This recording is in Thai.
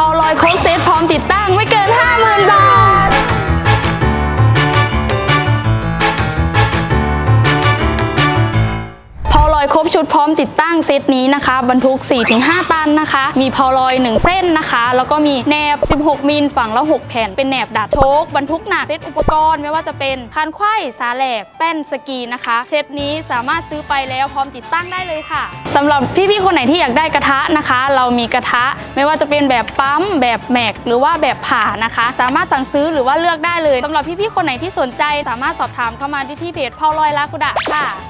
พอลอยครบเซตพร้อมติดตั้งไม่ ครบชุดพร้อมติดตั้งเซตนี้นะคะ บรรทุก 4-5 ตันนะคะ มีพอลอย 1 เส้นนะคะ แล้วก็มีแหนบ 16 มิลฝั่งละ 6 แผ่น เป็นแหนบดัดโชคบรรทุกหนักเซตอุปกรณ์ไม่ว่าจะเป็นคานไขว้สาแหลกแป้นสกีนะคะเซตนี้สามารถซื้อไปแล้วพร้อมติดตั้งได้เลยค่ะสำหรับพี่ๆคนไหนที่อยากได้กระทะนะคะ เรามีกระทะไม่ว่าจะเป็นแบบปั๊มแบบแม็กหรือว่าแบบผ่านะคะ สามารถสั่งซื้อหรือว่าเลือกได้เลยสำหรับพี่ๆคนไหนที่สนใจสามารถสอบถามเข้ามาที่ที่เพจพอลอยลาคุดะค่ะ